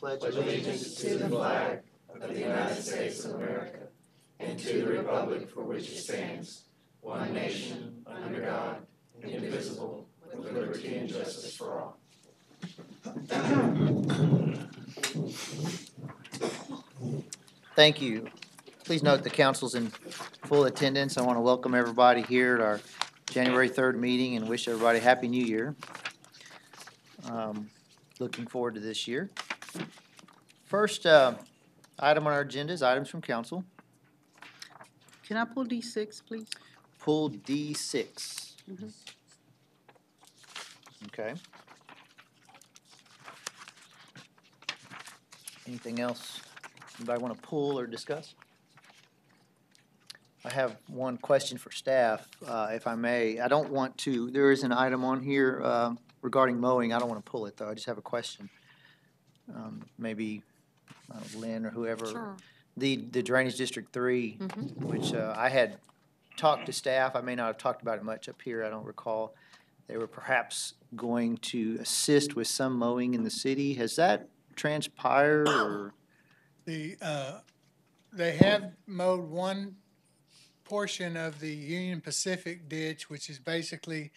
pledge allegiance to the flag of the United States of America and to the republic for which it stands, one nation, under God, indivisible, with liberty and justice for all. Thank you. Please note the council's in full attendance. I want to welcome everybody here at our January 3rd meeting and wish everybody a Happy New Year. Um, Looking forward to this year. First uh, item on our agenda is items from council. Can I pull D six, please? Pull D6. Mhm. Okay. Anything else anybody want to pull or discuss? I have one question for staff, uh, if I may. I don't want to, there is an item on here uh, regarding mowing. I don't want to pull it, though. I just have a question. Um, Maybe uh, Lynn or whoever. The, the Drainage District Three, Mhm. which uh, I had talked to staff, I may not have talked about it much up here, I don't recall. They were perhaps going to assist with some mowing in the city. Has that transpired or? The, uh, they have mowed one portion of the Union Pacific ditch, which is basically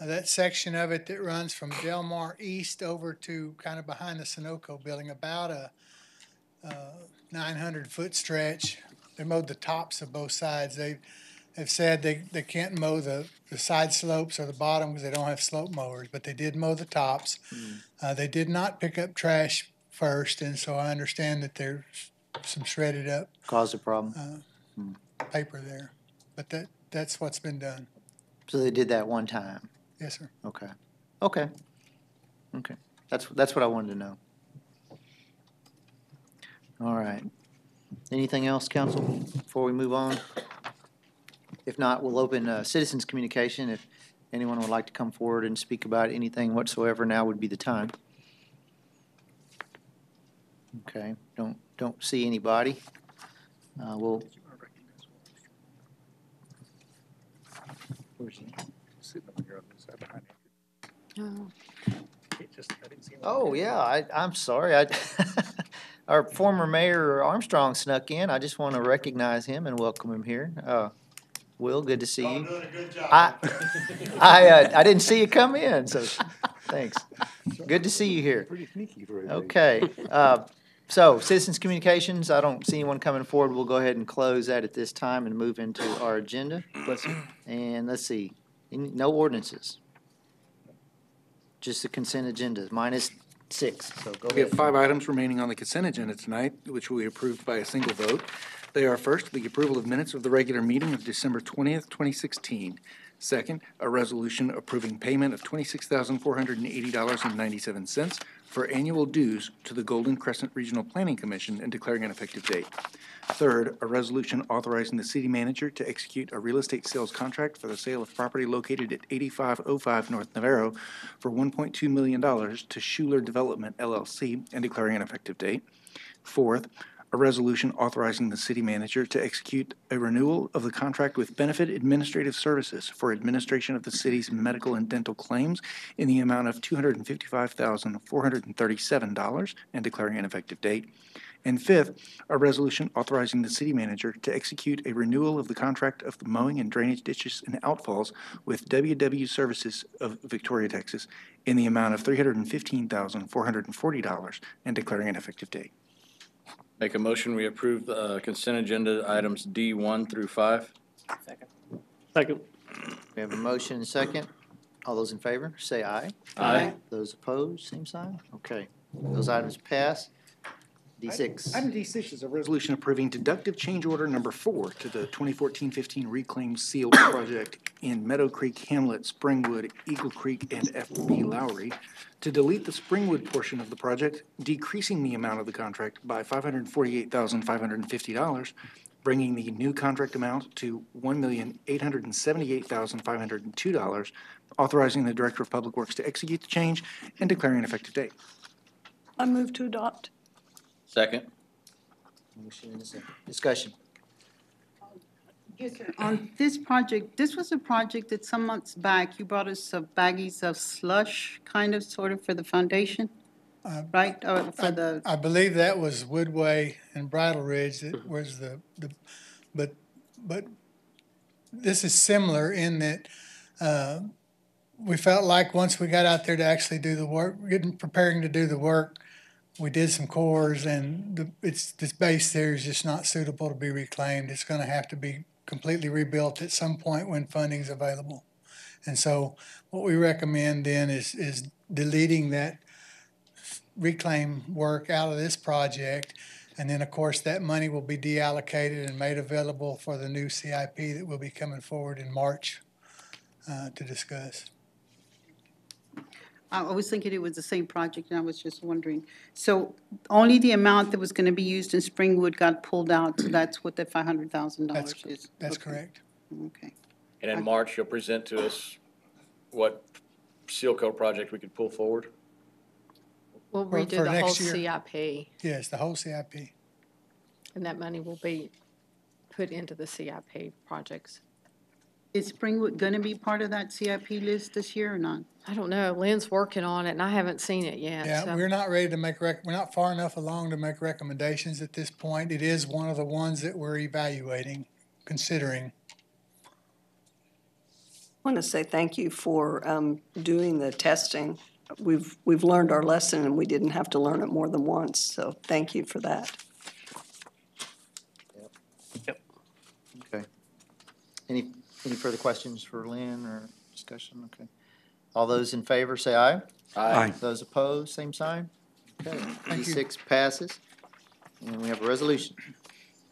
uh, that section of it that runs from Delmar East over to kind of behind the Sunoco building, about a nine hundred foot stretch. They mowed the tops of both sides. They have said they, they can't mow the, the side slopes or the bottom because they don't have slope mowers, but they did mow the tops. Uh, they did not pick up trash first, and so I understand that there's some shredded up Caused a problem? paper there. But that, that's what's been done. So they did that one time? Yes, sir. Okay. Okay. Okay. That's, that's what I wanted to know. All right. Anything else, council, before we move on? If not, we'll open uh, citizens' communication. If anyone would like to come forward and speak about anything whatsoever, now would be the time. Okay, don't, don't see anybody. Uh, We'll, where's he? Sitting over here on this side behind Oh. you. It just, I didn't see him. Oh, yeah, I, I'm sorry. I, our former mayor Armstrong snuck in. I just want to recognize him and welcome him here. Uh, Will, good to see you. doing a good job. I, I, uh, I didn't see you come in, so thanks. Good to see you here. Pretty sneaky for a day. Okay, uh, so citizens' communications, I don't see anyone coming forward. We'll go ahead and close that at this time and move into our agenda. And let's see, no ordinances. Just the consent agenda, minus six, so go We have five items remaining on the consent agenda tonight, which will be approved by a single vote. They are first, the approval of minutes of the regular meeting of December 20th, 2016. Second, a resolution approving payment of $26,480.97 for annual dues to the Golden Crescent Regional Planning Commission and declaring an effective date. Third, a resolution authorizing the city manager to execute a real estate sales contract for the sale of property located at eighty-five oh five North Navarro for one point two million dollars to Schuler Development LLC and declaring an effective date. Fourth, a resolution authorizing the city manager to execute a renewal of the contract with Benefit Administrative Services for administration of the city's medical and dental claims in the amount of two hundred and declaring an effective date. And fifth, a resolution authorizing the city manager to execute a renewal of the contract of the mowing and drainage ditches and outfalls with WW Services of Victoria, Texas, in the amount of three hundred and fifteen thousand, four hundred and forty dollars and declaring an effective date. Make a motion, we approve the uh, consent agenda items D one through five. Second. Second. We have a motion and second. All those in favor, say aye. Aye. Those opposed, same sign. Okay, those items pass. D six. Item D six is a resolution approving deductive change order number four to the 2014-15 Reclaim Seal Project in Meadow Creek Hamlet, Springwood, Eagle Creek, and FB Lowry to delete the Springwood portion of the project, decreasing the amount of the contract by five hundred and forty-eight thousand, five hundred and fifty dollars, bringing the new contract amount to one million, eight hundred and seventy-eight thousand, five hundred and two dollars, authorizing the Director of Public Works to execute the change and declaring an effective date. I move to adopt. Second. Motion and a second. Discussion. On this project, this was a project that some months back, you brought us some baggies of slush, kind of, sort of, for the foundation. right, uh, for the, I believe that was Woodway and Bridle Ridge that was the, the, but, but this is similar in that, uh, we felt like once we got out there to actually do the work, getting, preparing to do the work, we did some cores and the, it's, this base there is just not suitable to be reclaimed. It's gonna have to be completely rebuilt at some point when funding's available. And so what we recommend then is, is deleting that reclaim work out of this project. And then, of course, that money will be deallocated and made available for the new CIP that will be coming forward in March uh, to discuss. I I was thinking it was the same project, and I was just wondering. So only the amount that was gonna be used in Springwood got pulled out, so that's what the five hundred thousand dollars That's, is? that's Okay, correct. Okay. And in March, you'll present to us what seal coat project we could pull forward? We'll For- redo for the whole next year. CIP, Yes, the whole CIP. and that money will be put into the CIP projects. Is Springwood gonna be part of that CIP list this year or not? I don't know, Lynn's working on it, and I haven't seen it yet, Yeah, so. we're not ready to make rec, we're not far enough along to make recommendations at this point. It is one of the ones that we're evaluating, considering. I want to say thank you for um, doing the testing. We've, we've learned our lesson and we didn't have to learn it more than once, so thank you for that. Yep. Okay. Any, any further questions for Lynn or discussion? Okay. All those in favor, say aye. Aye. Those opposed, same sign. Okay, D you. six passes. And we have a resolution.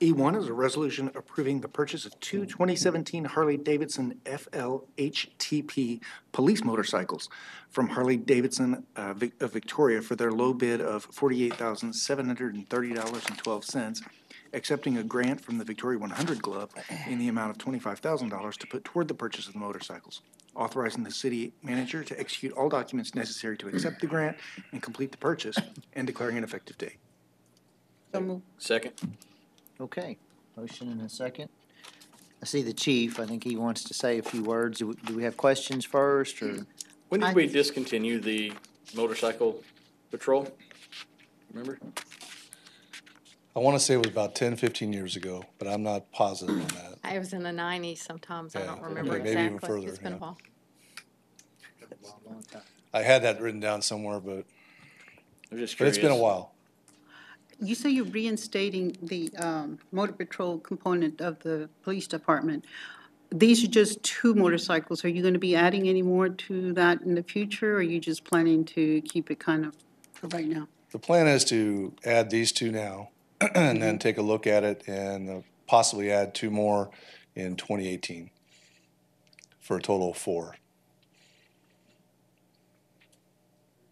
E1 is a resolution approving the purchase of two 2017 Harley-Davidson FLHTP police motorcycles from Harley-Davidson uh, Vic- of Victoria for their low bid of $48,730.12, accepting a grant from the Victoria 100 Club in the amount of $25,000 to put toward the purchase of the motorcycles, authorizing the city manager to execute all documents necessary to accept the grant and complete the purchase, and declaring an effective date. So move. Second? Okay, motion and a second. I see the chief. I think he wants to say a few words. Do we- do we have questions first or? When did I- we discontinue the motorcycle patrol? Remember? I want to say it was about 10, 15 years ago, but I'm not positive on that. I was in the nineties sometimes, I Yeah, don't remember okay, maybe even exactly. further, It's been a yeah. while. I had that written down somewhere, but, I'm just but it's been a while. You say you're reinstating the um, motor patrol component of the police department. These are just two motorcycles. Are you going to be adding any more to that in the future, or are you just planning to keep it kind of for right now? The plan is to add these two now, and then take a look at it and uh, possibly add two more in 2018, for a total of four.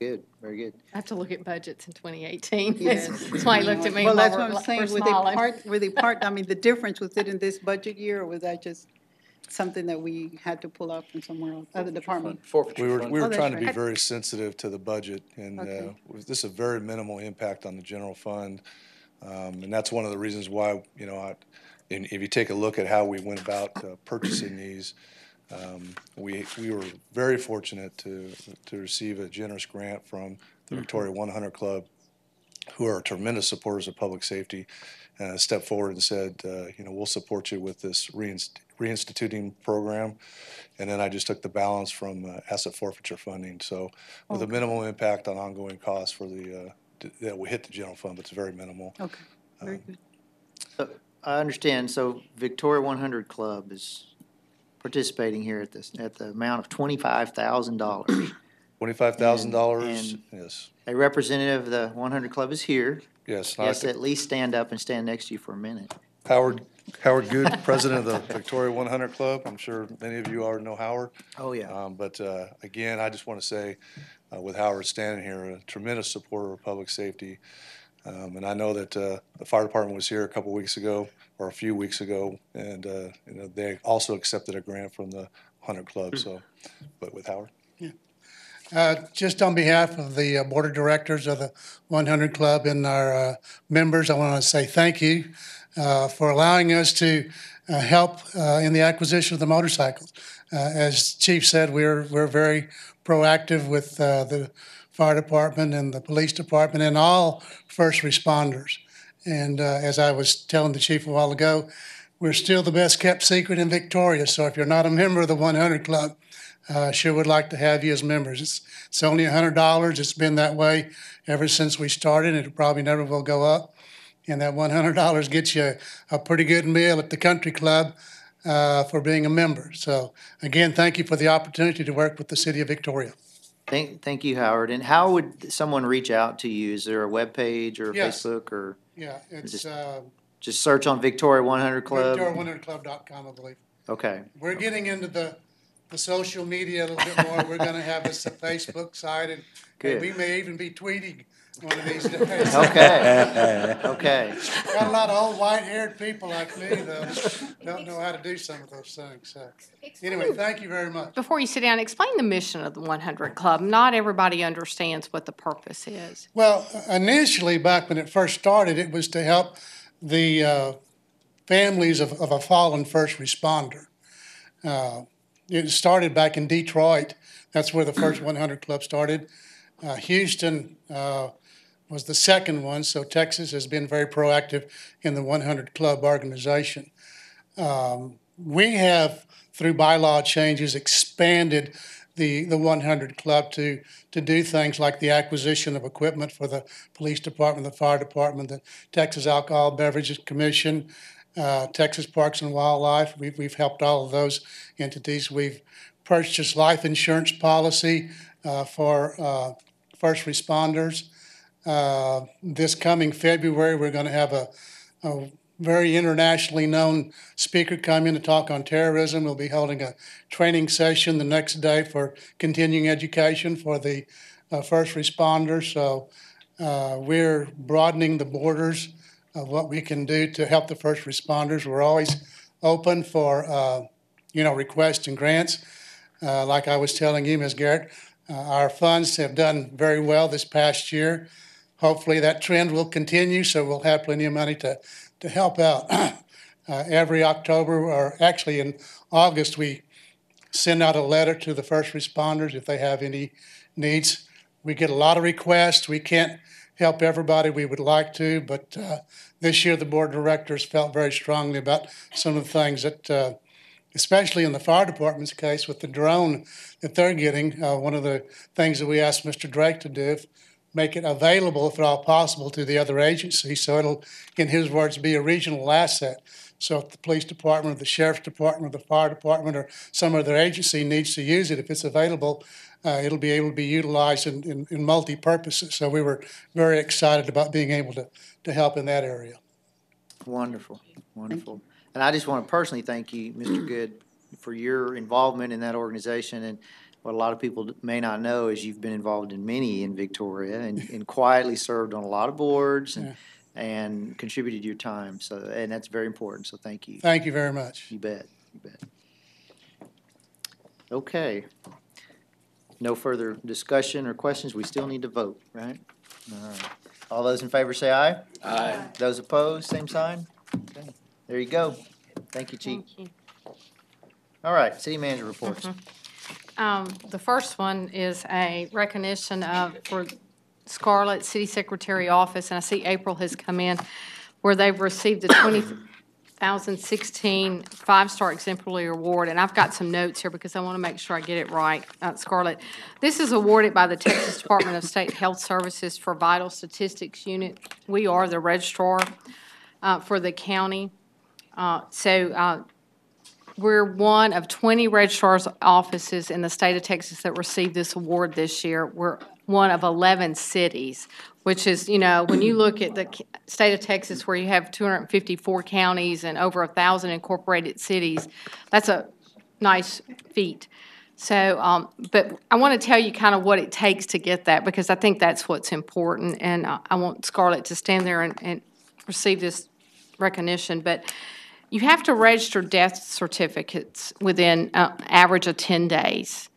Good, very good. I have to look at budgets in twenty eighteen. Yes. That's why he looked at me Well, that's what I'm saying. we're Were they part, were they part, I mean, the difference, was it in this budget year, or was that just something that we had to pull out from somewhere else, other department? Forfeiture We were, we Oh, were that's trying to be very sensitive to the budget, and uh, Okay. this is a very minimal impact on the general fund. Um, And that's one of the reasons why, you know, I- and if you take a look at how we went about uh, purchasing these, um, we, we were very fortunate to, to receive a generous grant from the Victoria 100 Club, who are tremendous supporters of public safety, uh, stepped forward and said, uh, you know, we'll support you with this reinst- reinstituting program. And then I just took the balance from uh, asset forfeiture funding. So with a minimal impact on ongoing costs for the, uh, that will hit the general fund, but it's very minimal. Okay, very good. I understand, so Victoria one hundred Club is participating here at this, at the amount of twenty-five thousand dollars. Twenty-five thousand dollars, And- yes, A representative of the one hundred Club is here. yes. He and I has to at least stand up and stand next to you for a minute. Howard, Howard Good, president of the Victoria one hundred Club. I'm sure many of you already know Howard. Oh, yeah. Um, But uh, again, I just want to say, uh, with Howard standing here, a tremendous supporter of public safety. Um, And I know that uh, the fire department was here a couple weeks ago, or a few weeks ago, and, uh, you know, they also accepted a grant from the Hunter Club, so, but with Howard. Uh, Just on behalf of the uh, Board of Directors of the 100 Club and our uh, members, I want to say thank you uh, for allowing us to help uh, in the acquisition of the motorcycles. Uh, As Chief said, we're, we're very proactive with uh, the fire department and the police department and all first responders. And uh, as I was telling the chief a while ago, we're still the best kept secret in Victoria. So if you're not a member of the 100 Club, uh, sure would like to have you as members. It's, it's only $100. It's been that way ever since we started. It probably never will go up. And that $100 gets you a pretty good meal at the country club uh, for being a member. So again, thank you for the opportunity to work with the city of Victoria. Thank, thank you, Howard. And how would someone reach out to you? Is there a web page or Yes. Facebook or Yeah, it's Just- uh, just search on Victoria one hundred Club? VictoriaWinterClub.com, I believe. Okay, We're getting into the, the social media a little bit more. We're gonna have us a Facebook site and, and we may even be tweeting one of these days. okay, okay. Got a lot of old white-haired people like me that don't know how to do some of those things, so. Anyway, thank you very much. Before you sit down, explain the mission of the 100 Club. Not everybody understands what the purpose is. Well, initially, back when it first started, it was to help the uh, families of, of a fallen first responder. Uh, It started back in Detroit. That's where the first 100 Club started. Uh, Houston uh, was the second one, so Texas has been very proactive in the 100 Club organization. Um, We have, through bylaw changes, expanded the, the 100 Club to, to do things like the acquisition of equipment for the police department, the fire department, the Texas Alcohol Beverages Commission, uh, Texas Parks and Wildlife. We've, we've helped all of those entities. We've purchased life insurance policy uh, for uh, first responders. Uh, This coming February, we're going to have a, a very internationally known speaker come in to talk on terrorism. We'll be holding a training session the next day for continuing education for the uh, first responders. So uh, we're broadening the borders of what we can do to help the first responders. We're always open for, uh, you know, requests and grants. Uh, Like I was telling you, Ms. Garrett, our funds have done very well this past year. Hopefully, that trend will continue, so we'll have plenty of money to, to help out. Uh, Every October, or actually in August, we send out a letter to the first responders if they have any needs. We get a lot of requests. We can't help everybody we would like to, but uh, this year, the board of directors felt very strongly about some of the things that, uh, especially in the fire department's case with the drone that they're getting, uh, one of the things that we asked Mr. Drake to do, if- make it available, if at all possible, to the other agencies, so it'll, in his words, be a regional asset. So if the police department, or the sheriff's department, or the fire department, or some other agency needs to use it, if it's available, uh, it'll be able to be utilized in, in, in multi-purposes. So we were very excited about being able to, to help in that area. Wonderful, wonderful. And I just want to personally thank you, Mr. Good, for your involvement in that organization. And what a lot of people may not know is you've been involved in many in Victoria and, and quietly served on a lot of boards and, and contributed your time. So, and that's very important. So thank you. Thank you very much. You bet, you bet. Okay. No further discussion or questions. We still need to vote, right? All right. All those in favor say aye. Aye. Those opposed, same sign? Okay. There you go. Thank you, Chief. Thank you. All right, city manager reports. Mm-hmm. Um, The first one is a recognition of, for Scarlett City Secretary Office, and I see April has come in, where they've received the 2016 Five-Star Exemplary Award, and I've got some notes here because I want to make sure I get it right. Uh, Scarlett, this is awarded by the Texas Department of State Health Services for Vital Statistics Unit. We are the registrar uh, for the county. Uh, So uh, we're one of 20 registrar's offices in the state of Texas that received this award this year. We're one of 11 cities, which is, you know, when you look at the state of Texas where you have 254 counties and over a 1,000 incorporated cities, that's a nice feat. So, um, but I want to tell you kind of what it takes to get that, because I think that's what's important. And I I want Scarlett to stand there and, and receive this recognition. But you have to register death certificates within, uh, average of 10 days.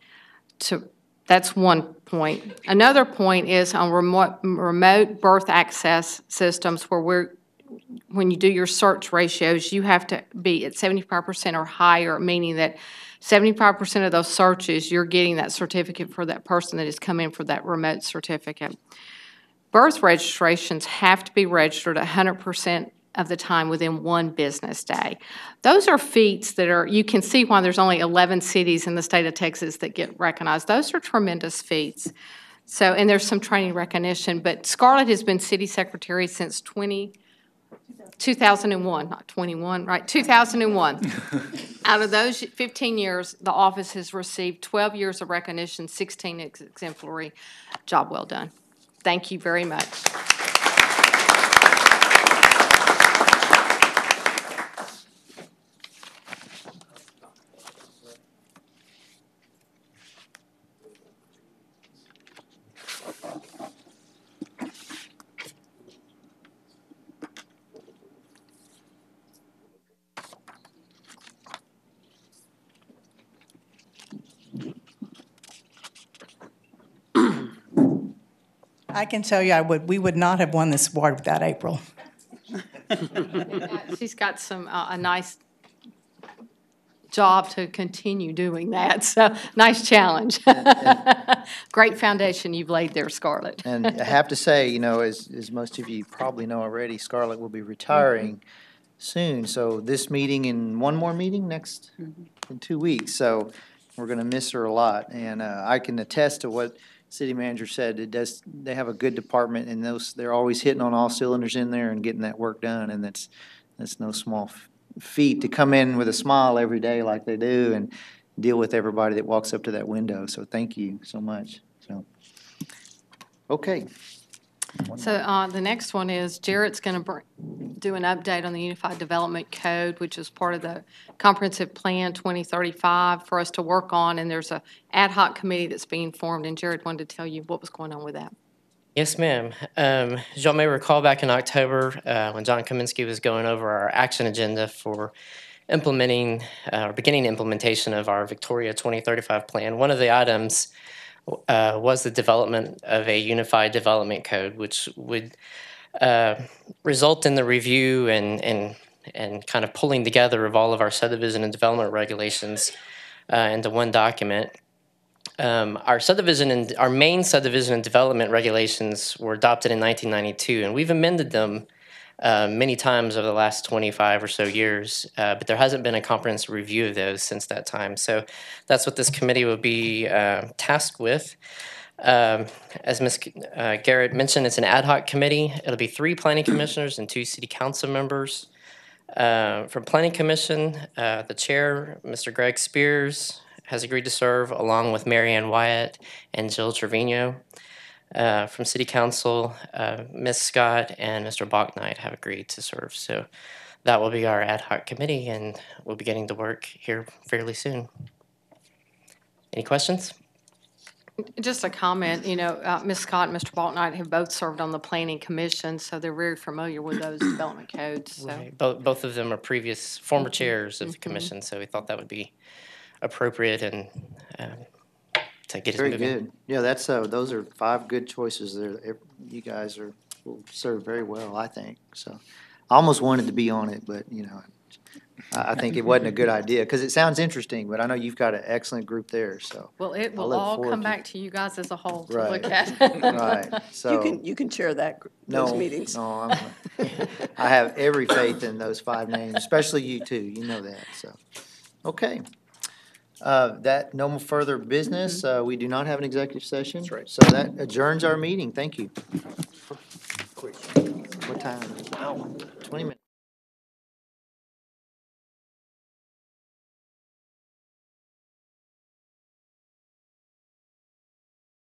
To, that's one point. Another point is on remote, remote birth access systems where we're, when you do your search ratios, you have to be at 75% or higher, meaning that Seventy-five percent of those searches, you're getting that certificate for that person that has come in for that remote certificate. Birth registrations have to be registered hundred percent of the time within one business day. Those are feats that are, you can see why there's only eleven cities in the state of Texas that get recognized. Those are tremendous feats. So, and there's some training recognition, but Scarlett has been city secretary since 20, 2001, not 21, right, 2001. Out of those 15 years, the office has received 12 years of recognition, 16 exemplary. Job well done. Thank you very much. I can tell you, I would, we would not have won this award without April. She's got some, uh, a nice job to continue doing that, so nice challenge. Great foundation you've laid there, Scarlett. And I have to say, you know, as, as most of you probably know already, Scarlett will be retiring soon. So this meeting and one more meeting next, in two weeks. So we're gonna miss her a lot. And, uh, I can attest to what city manager said. It does, they have a good department and those, they're always hitting on all cylinders in there and getting that work done. And that's, that's no small feat to come in with a smile every day like they do and deal with everybody that walks up to that window. So thank you so much. So, okay. So uh, the next one is Jared's going to do an update on the Unified Development Code, which is part of the Comprehensive Plan 2035 for us to work on, and there's a ad hoc committee that's being formed, and Jared wanted to tell you what was going on with that. Yes, ma'am. Um, as y'all may recall, back in October, uh, when John Kaminsky was going over our action agenda for implementing uh, or beginning implementation of our Victoria 2035 plan, one of the items uh, was the development of a unified development code, which would uh, result in the review and and and kind of pulling together of all of our subdivision and development regulations uh, into one document. Um, our subdivision and our main subdivision and development regulations were adopted in 1992, and we've amended them uh, many times over the last 25 or so years, uh, but there hasn't been a comprehensive review of those since that time. So that's what this committee will be uh, tasked with. Um, as Ms. Uh, Garrett mentioned, it's an ad hoc committee. It'll be three planning commissioners and two city council members. Uh, from Planning Commission, the chair, Mr. Greg Spears, has agreed to serve along with Marianne Wyatt and Jill Trevino. Uh, from City Council, uh, Ms. Scott and Mr. Bauknight have agreed to serve. So that will be our ad hoc committee, and we'll be getting to work here fairly soon. Any questions? Just a comment, you know, uh, Ms. Scott and Mr. Bauknight have both served on the Planning Commission, so they're very familiar with those development codes, so. Right. Both, both of them are previous former chairs of the commission, so we thought that would be appropriate and um, to get us Very moving. good. Yeah, that's, uh, those are five good choices there. Ev- You guys are, will serve very well, I think, so. I almost wanted to be on it, but, you know, I, I think it wasn't a good idea, because it sounds interesting, but I know you've got an excellent group there, so. Well, it will look all forward come to- back to you guys as a whole to Right. look at. Right, So You so. can, you can chair that, gr- those No, meetings. no, I'm, I have every faith in those five names, especially you two, you know that, so. Okay. Uh, that, no more further business, uh, we do not have an executive session. That's right. So that adjourns our meeting, thank you. What time? Twenty minutes.